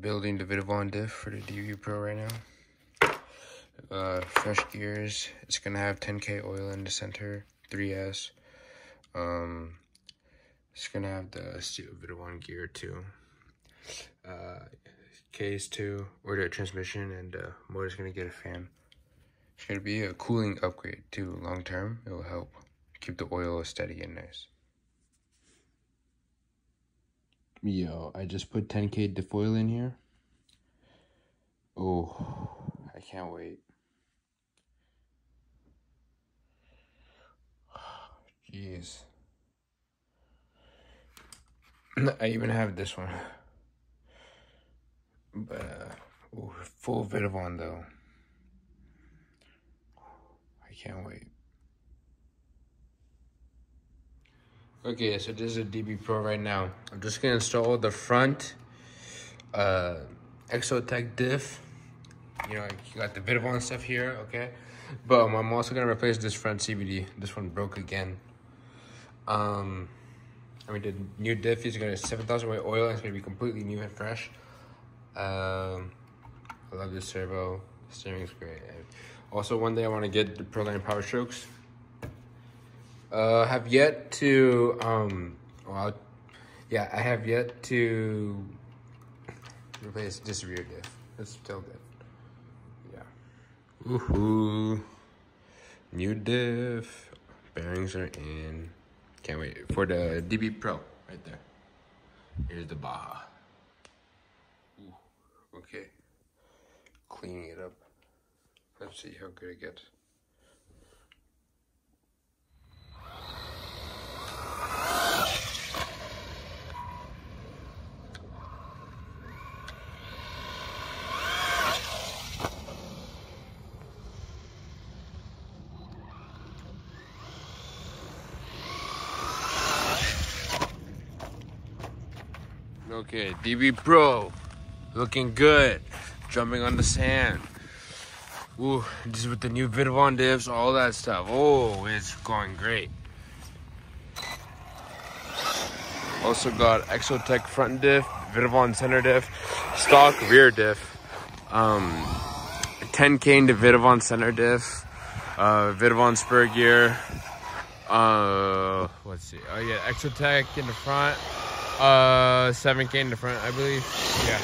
building the Vitavon diff for the DB Pro right now. Uh, fresh gears. It's gonna have 10k oil in the center, 3S. Um, it's gonna have the steel Vitavon gear too. Uh, case too, or the transmission, and the motor's gonna get a fan. It's gonna be a cooling upgrade too, long term. It will help keep the oil steady and nice. Yo, I just put 10k diff oil in here. Oh, I can't wait. Jeez. I even have this one. But, uh, ooh, full Vitavon though. I can't wait. Okay, so this is a DB Pro right now. I'm just gonna install the front uh, Exotek diff. You know, you got the Vitavon stuff here, okay? But um, I'm also gonna replace this front CVD. This one broke again. Um, I mean, the new diff is gonna 7,000 weight oil. It's gonna be completely new and fresh. Um, I love this servo. Steering's great. Also, one day I want to get the Proline Power Strokes. Uh, have yet to, um, well, yeah, I have yet to replace this rear diff. It's still good. Yeah. Woohoo. New diff. Bearings are in. Can't wait for the DB Pro right there. Here's the Baja. Ooh, okay. Cleaning it up. Let's see how good it gets. Okay, DB Pro, looking good, jumping on the sand. Ooh, just with the new Vitavon diffs, all that stuff. Oh, it's going great. Also got Exotek front diff, Vitavon center diff, stock rear diff, um, 10k into Vitavon center diff, uh, Vitavon spur gear, uh, let's see, oh yeah, Exotek in the front, uh, 7k in the front, I believe, yeah.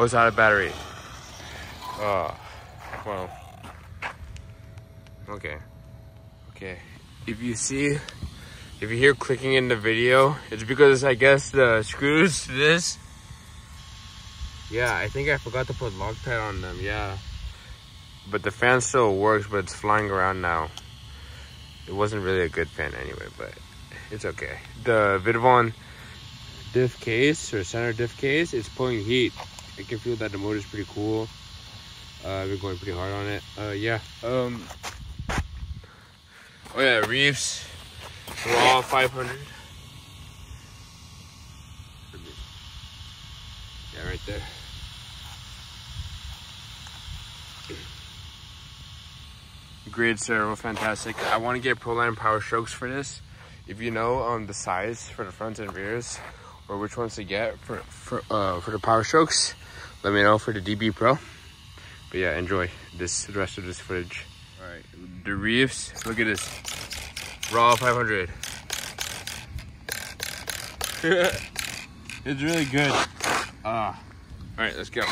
Oh, it's out of battery. Oh, well. Okay. Okay. If you see, if you hear clicking in the video, it's because I guess the screws to this. Yeah, I think I forgot to put Loctite on them. Yeah. But the fan still works, but it's flying around now. It wasn't really a good fan anyway, but it's okay. The Vitavon diff case or center diff case, it's pulling heat. I can feel that the motor's pretty cool. Uh, I've been going pretty hard on it. Uh, yeah. Um. Oh yeah, Reefs Raw 500. Yeah, right there. Great servo, fantastic. I want to get Proline Power Strokes for this. If you know um, the size for the fronts and rears, or which ones to get for for uh, for the Power Strokes, let me know for the DB Pro. But yeah, enjoy this the rest of this footage. All right, the reefs. Look at this, raw 500. it's really good. Ah, all right, let's go.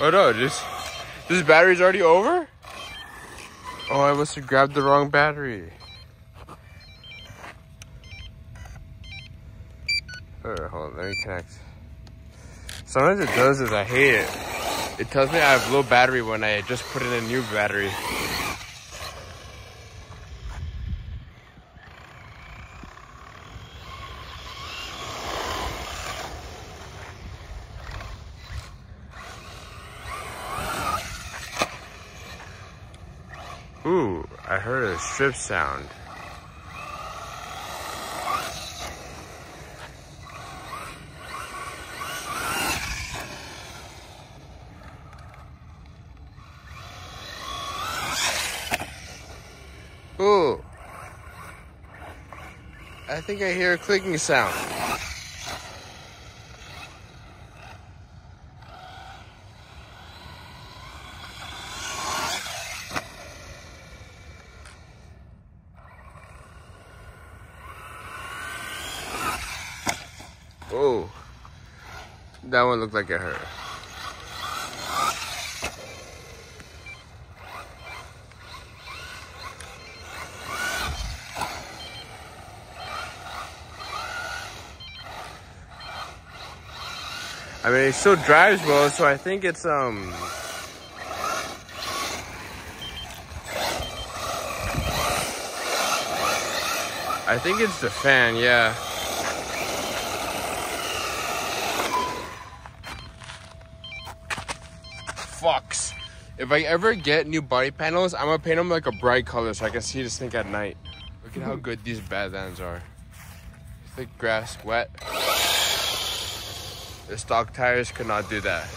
Oh no, this this battery's already over? Oh, I must have grabbed the wrong battery. Alright, hold on, let me connect. Sometimes it does this, I hate it. It tells me I have low battery when I just put in a new battery. Ooh, I heard a strip sound. Ooh. I think I hear a clicking sound. Oh, that one looked like it hurt. I mean, it still drives well, so I think it's, um... I think it's the fan, yeah. Fucks. If I ever get new body panels, I'm gonna paint them like a bright color so I can see this thing at night. Look at how good these Badlands are. Thick grass, wet. The stock tires could not do that.